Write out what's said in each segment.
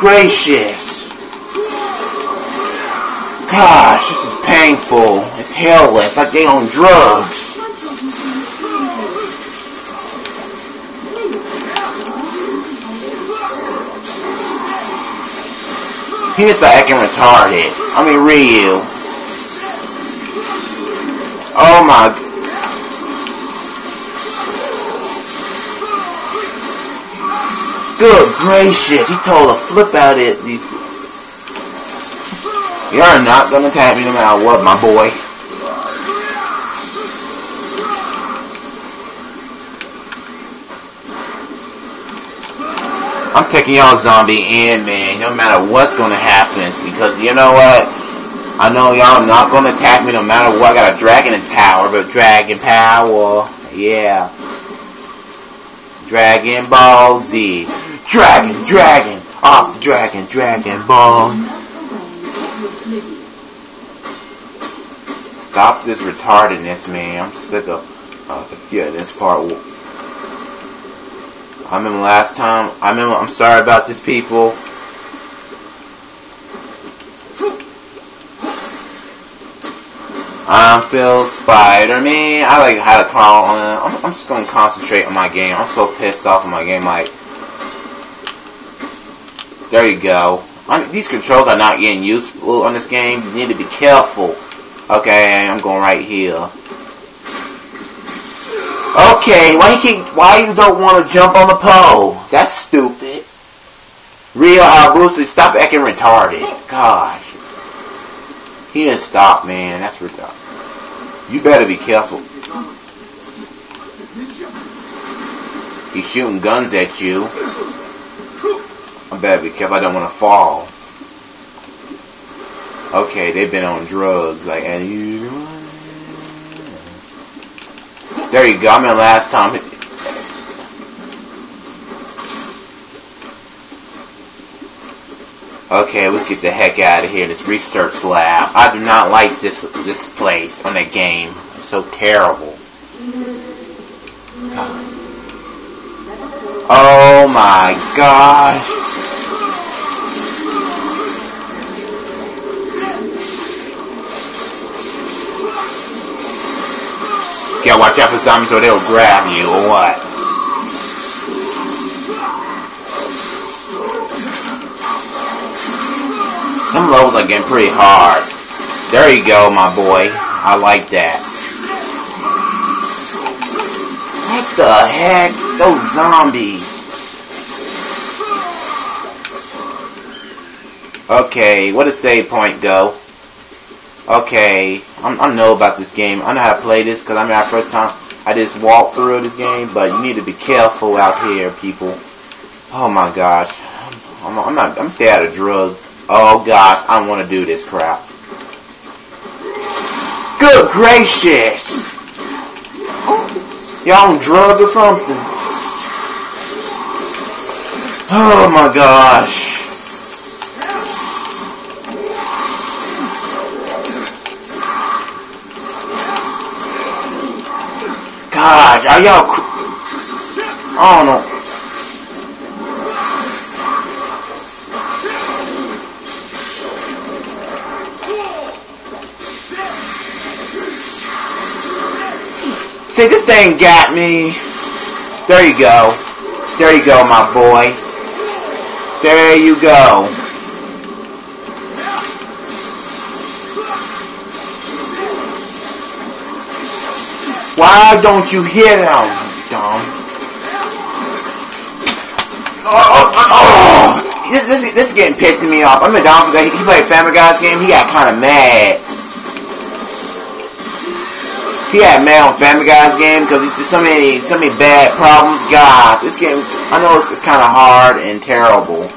gracious. Gosh, this is painful. It's hellish, like they on drugs. He just start acting retarded. I mean, real. Oh my. Good gracious, he told a flip out it. You're not gonna tap me no matter what, my boy. I'm taking y'all zombie in, man, no matter what's gonna happen. Because you know what? I know y'all not gonna attack me no matter what. I got a dragon in power, but dragon power, yeah. Dragon Ball Z. Dragon, dragon, off the dragon, dragon ball. Stop this retardedness, man. I'm sick of, uh, yeah, this part. I remember last time. I remember. I'm sorry about this, people. I'm Phil Spider-Man. I like how to call on. I'm, I'm just gonna concentrate on my game. I'm so pissed off on my game. Like, there you go. I, these controls are not getting useful on this game. You need to be careful. Okay, I'm going right here. Okay, why you keep, why you don't want to jump on the pole? That's stupid. Real uh, Abusi, stop acting retarded. Gosh. He didn't stop, man. That's retarded. You better be careful. He's shooting guns at you. I better be careful. I don't want to fall. Okay, they've been on drugs. Like, and you there you go. I mean, last time. Okay, let's get the heck out of here. This research lab. I do not like this this place on the game. It's so terrible. God. Oh my gosh. Gotta watch out for zombies or they'll grab you or what. Some levels are getting pretty hard. There you go, my boy. I like that. What the heck? Those zombies. Okay, where does save point go? okay, I'm, I know about this game. I know how to play this because I mean, our first time I just walked through this game, but you need to be careful out here, people. Oh my gosh, I'm, I'm not. I'm stay out of drugs. Oh gosh, I want to do this crap. Good gracious! Y'all on drugs or something? Oh my gosh. gosh, are y'all? I don't know. See, this thing got me. There you go. There you go, my boy. There you go. Why don't you hit him, dumb? Oh, oh, oh, oh. This, this, this is getting pissing me off. I'm a dumb guy. He played Family Guy's game. He got kind of mad. He had mad on Family Guy's game because there's so many, so many bad problems. Guys, it's getting. I know it's, it's kind of hard and terrible.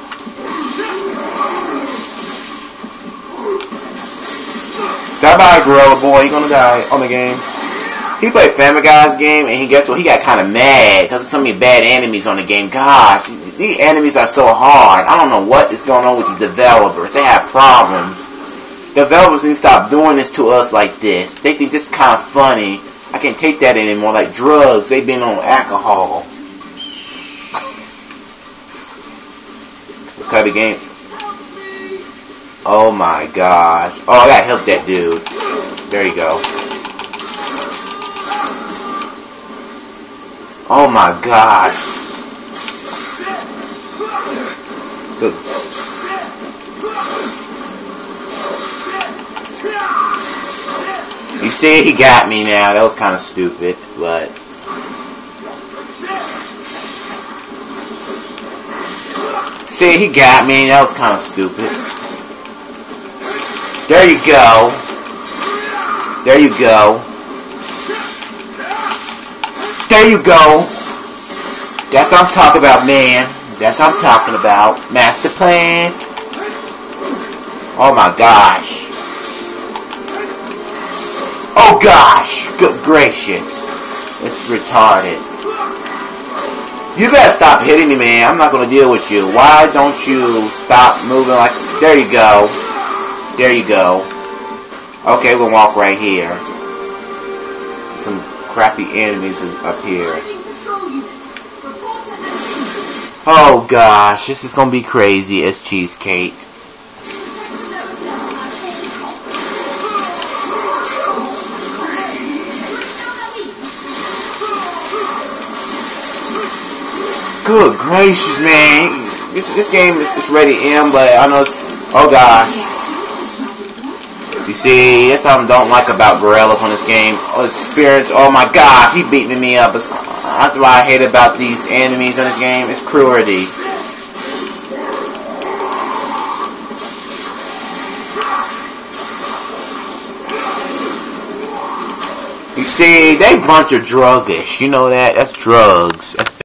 Die by a gorilla boy. You're gonna die on the game. He played Family Guy's game, and he guess what? He got kind of mad because there's so many bad enemies on the game. Gosh, these enemies are so hard. I don't know what is going on with the developers. They have problems. Developers need to stop doing this to us like this. They think this is kind of funny. I can't take that anymore. Like drugs, they've been on alcohol. Cut the game. Oh my gosh. Oh, I gotta help that dude. There you go. Oh my gosh. Good. You see, he got me now. That was kind of stupid, but... See, he got me. That was kind of stupid. There you go. There you go. There you go. That's what I'm talking about, man. That's what I'm talking about. Master plan. Oh my gosh. Oh gosh. Good gracious. It's retarded. You better stop hitting me, man. I'm not gonna deal with you. Why don't you stop moving like... There you go. There you go. Okay, we'll walk right here. Some crappy enemies up here. Oh gosh, this is gonna be crazy as cheesecake. Good gracious, man. This, this game is, ready to end, but I know. Oh, gosh. You see, that's something I don't like about Guerrillas on this game. Oh, spirits, oh my God. he beating me up. That's what I hate about these enemies in this game. It's cruelty. You see, they bunch of druggish. You know that? That's drugs. That's